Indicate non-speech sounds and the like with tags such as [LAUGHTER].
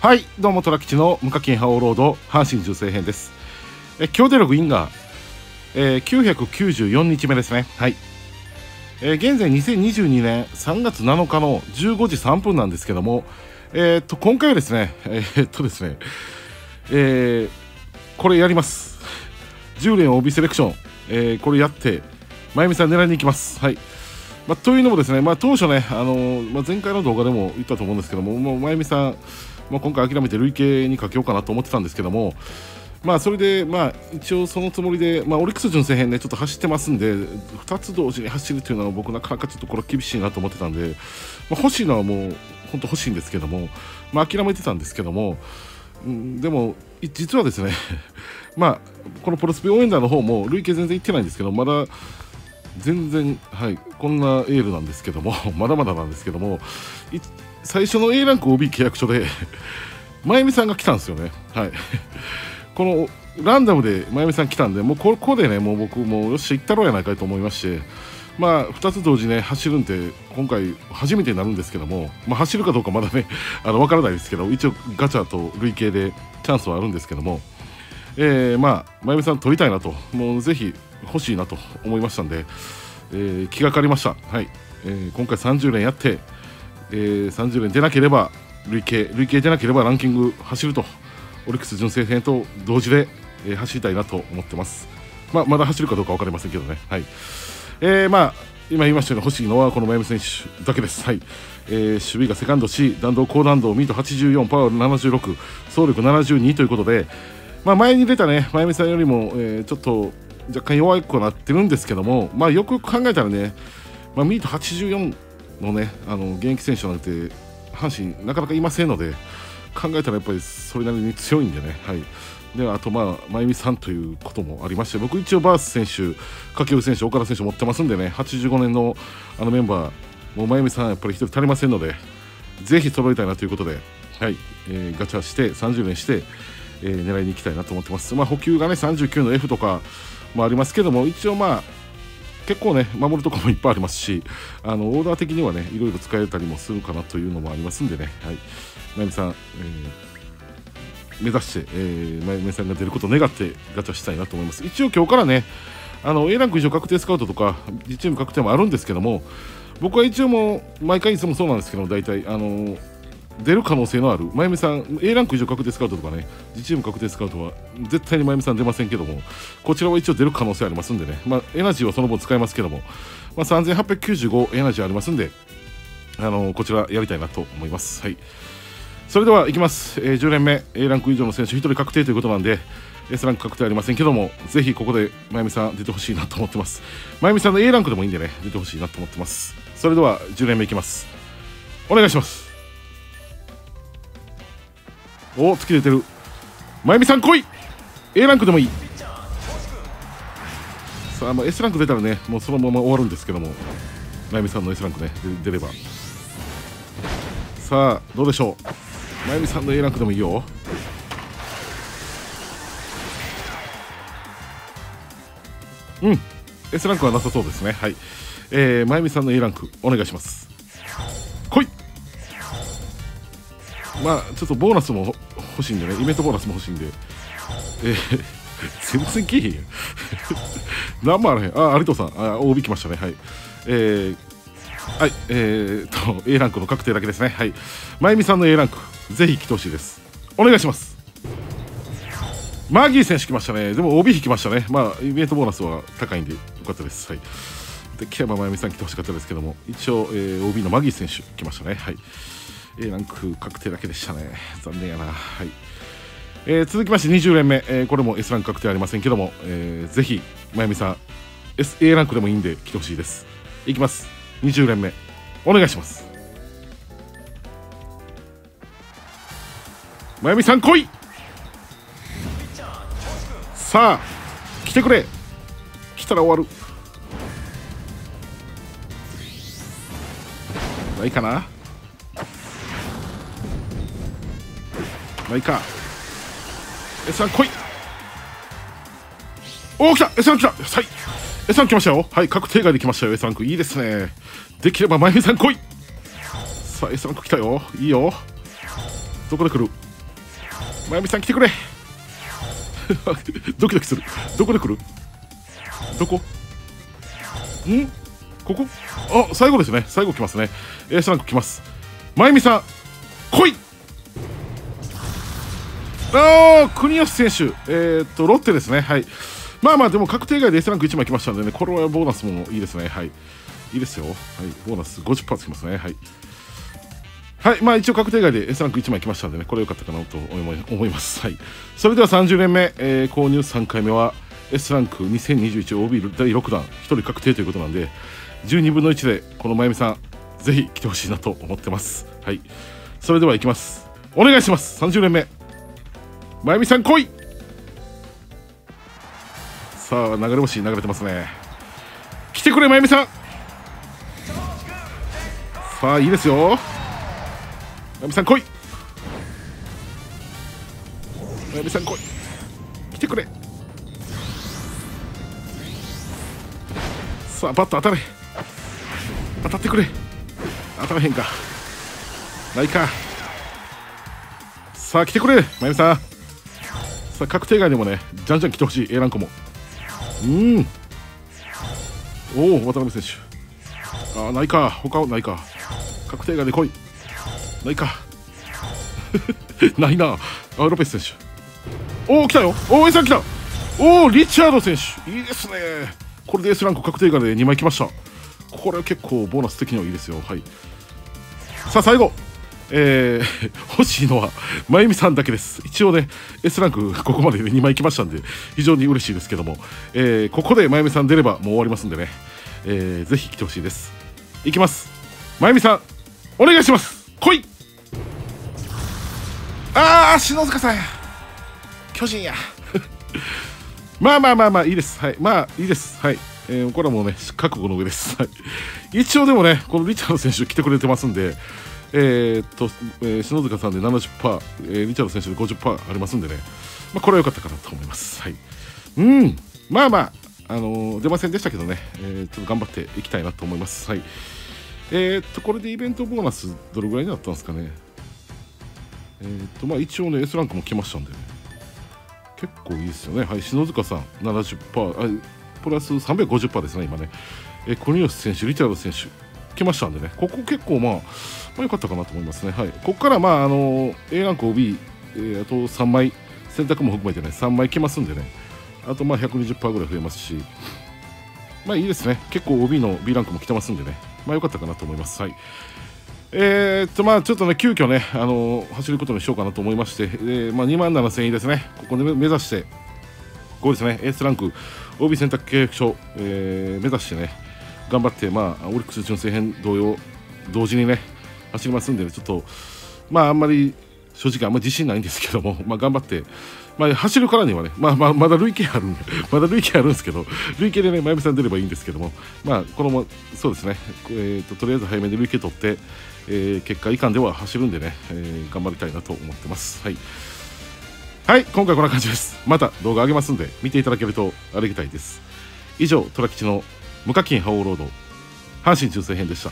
はいどうも虎吉の無課金覇王ロード阪神重生編ですえ今日出るグインが、えー、994日目ですねはいえー、現在2022年3月7日の15時3分なんですけども、えー、っと今回はですね、えー、っとですね、えー、これやります。10連 OB セレクション、えー、これやって、まゆみさん狙いに行きます。はい。まあ、というのもですね、まあ、当初ね、あのー、まあ、前回の動画でも言ったと思うんですけども、もうまゆみさん、まあ、今回諦めて累計にかけようかなと思ってたんですけども、まあそれで、まあ、一応そのつもりで、まあ、オリックス純正編ね、ちょっと走ってますんで、2つ同時に走るというのは、僕、なかなかちょっとこれ厳しいなと思ってたんで、まあ、欲しいのはもう、本当欲しいんですけども、まあ、諦めてたんですけども、うん、でも、実はですね [LAUGHS] まあ、このプロスペ応援団の方も、累計全然いってないんですけど、まだ、全然、はい、こんなエールなんですけども、[LAUGHS] まだまだなんですけども、最初の A ランク OB 契約書で、[LAUGHS] 真由美さんが来たんですよね。はい [LAUGHS] このランダムで真由美さん来たんで、もうここでね、もう僕、もうよし、行ったろうやないかと思いまして、まあ、2つ同時ね、走るんで、今回、初めてになるんですけども、まあ、走るかどうかまだね、[LAUGHS] あの分からないですけど、一応、ガチャと累計でチャンスはあるんですけども、えー、まあ、真由美さん、取りたいなと、もうぜひ欲しいなと思いましたんで、えー、気がかりました。はいえー、今回30連やって、えー、30連出なければ、累計、累計出なければランキング走ると。オリックス純正編と同時で、えー、走りたいなと思ってます。まあ、まだ走るかどうか分かりませんけどね。はいえー、まあ今言いましたように欲しいのはこの真由美選手だけです。はいえー、守備がセカンド C、弾道高弾道、ミート84、パワー76、走力72ということで、まあ、前に出たね、真由美さんよりも、えー、ちょっと若干弱くなってるんですけども、まあ、よく考えたらね、まあ、ミート84のね、あの現役選手なんて、阪神、なかなかいませんので、考えたらやっぱりそれなりに強いんでね、はい、であと、まあ、真由美さんということもありまして僕、一応バース選手、掛布選手、岡田選手持ってますんでね85年のあのメンバーもう真由美さんやっぱり1人足りませんのでぜひ揃えたいなということで、はいえー、ガチャして30年して、えー、狙いに行きたいなと思ってます。まあ、補給がね39の F とかもありますけども一応まあ結構ね守るところもいっぱいありますしあのオーダー的にはねいろいろ使えたりもするかなというのもありますんでね、はい、まゆみさん、えー、目指して、えー、まゆみさんが出ることを願ってガチャしたいなと思います。一応今日からねあの A ランク以上確定スカウトとか1チーム確定もあるんですけども僕は一応もう毎回いつもそうなんですけど大体あの出る可能性のある。真由美さん A ランク以上確定スカウトとかね。自チーム確定スカウトは絶対に真由美さん出ませんけども。こちらは一応出る可能性ありますんでね、まあ、エナジーはその分使いますけども、まあ、3895エナジーありますんであのこちらやりたいなと思います。はい。それではいきます、えー、10連目 A ランク以上の選手1人確定ということなんで S ランク確定ありませんけどもぜひここで真由美さん出てほしいなと思ってます。真由美さんの A ランクでもいいんでね出てほしいなと思ってます。それでは10連目いきます。お願いします。お突き出てる。真由美さん来い。A ランクでもいい。さあ、まあ、S ランク出たらねもうそのまま終わるんですけども。真由美さんの S ランクね出れば。さあどうでしょう。まゆみさんの A ランクでもいいよ。うん。S ランクはなさそうですね。はい。えー、まゆみさんの A ランクお願いします。まあちょっとボーナスも欲しいんでねイベントボーナスも欲しいんでえー、全然けえへんやん [LAUGHS] 何もあらへんあ有藤さんあ OB 来ましたねはいえーはい、えー、と A ランクの確定だけですね。はい、まゆみさんの A ランクぜひ来てほしいです。お願いします。マギー選手来ましたね。でも OB 引きましたね。まあイベントボーナスは高いんでよかったです。はい。で木山真由美さん来てほしかったですけども、一応、えー、OB のマギー選手来ましたね。はい。A ランク確定だけでしたね。残念やな。はい。えー、続きまして20連目、えー、これも S ランク確定ありませんけども、えー、ぜひ真由美さん SA ランクでもいいんで来てほしいです。いきます。20連目お願いしますまゆみさん来いさあ来てくれ来たら終わるないかなないいか。S さん来い。おお来た！S さん来た！はい。S さん来ましたよ。はい確定外で来ましたよ S さんいいですね。できればまゆみさん来い。さあ S ランク来たよ。いいよ。どこで来る？まゆみさん来てくれ。[LAUGHS] ドキドキする。どこで来る？どこ？ん？ここ？あ最後ですね。最後来ますね。エースランク来ます。まゆみさん来い。ああ国吉選手。えー、っとロッテですね。はい。まあまあでも確定外で S ランク1枚来ましたんでねこれはボーナスもいいですね。はい。いいですよ。はい。ボーナス50%つきますね。はい。はい。まあ一応確定外で S ランク1枚来ましたんでねこれ良かったかなと思います。はい。それでは30連目、えー、購入3回目は S ランク 2021OB 第6弾。1人確定ということなんで12分の1でこのまゆみさんぜひ来てほしいなと思ってます。はい。それではいきます。お願いします。30連目。まゆみさん来い。さあ流れ星流れてますね。来てくれまゆみさん。さあいいですよ。まゆみさん来い。まゆみさん来い。来てくれ。さあバット当たれ。当たってくれ。当たらへんか。ないか。さあ来てくれまゆみさん。さあ確定外でもねじゃんじゃん来てほしい A ランクも。うん。おお渡辺選手。あないか。他はないか。確定外で来い。ないか。[LAUGHS] ないな。あロペス選手。おお来たよ。おお A さん来た。おおリチャード選手。いいですね。これで S ランク確定外で2枚来ました。これは結構ボーナス的にはいいですよ。はい。さあ最後。えー、欲しいのは、まゆみさんだけです。一応ね、S ランクここまでで2枚来ましたんで、非常に嬉しいですけども、えー、ここでまゆみさん出ればもう終わりますんでね、えー、ぜひ来てほしいです。いきます。まゆみさん、お願いします来いあー、篠塚さんや。巨人や。[LAUGHS] まあまあまあまあ、いいです。はい。まあ、いいです。はい。えー、これはもうね、覚悟の上です。はい。一応でもね、このリチャード選手来てくれてますんで、えー、っと、えー、篠塚さんで70%、えー、リチャード選手で50%ありますんでね、まあ、これは良かったかなと思います。はい。うん、まあまあ、あのー、出ませんでしたけどね、えー、ちょっと頑張っていきたいなと思います。はい。えー、っと、これでイベントボーナスどれぐらいになったんですかね。えー、っと、まあ一応ね、S ランクも来ましたんでね。結構いいですよね。はい、篠塚さん70%、あプラス350%ですね、今ね。えー、小西選手、リチャード選手、来ましたんでね、ここ結構まあ、まあ、良かったかなと思いますね。はい、ここからまあ、あの A ランク OB、えー、あと3枚、選択も含めてね、3枚来ますんでね、あとまあ120%ぐらい増えますし、まあいいですね、結構 OB の B ランクも来てますんでね、まあ良かったかなと思います。はい。えー、っとまあちょっとね急遽ねあのー、走ることにしようかなと思いまして、えー、まあ2万7000円ですね。ここで目指して。こうですね。S ランク OB 選択契約書、えー、目指してね。頑張って、まあ、オリックス純正編同様同時にね走りますんで、ね、ちょっとまああんまり正直あんまり自信ないんですけども、まあ、頑張って、まあ、走るからにはね、まあ、まあまだ累計あるんで [LAUGHS] まだ累計あるんですけど累計でね真由さん出ればいいんですけどもまあこのそうですね、えーと、とりあえず早めに累計取って、えー、結果以下では走るんでね、えー、頑張りたいなと思ってます。はい。はい今回こんな感じです。また動画上げますんで見ていただけるとありがたいです。以上虎吉の無課金覇王ロード。阪神中世編でした。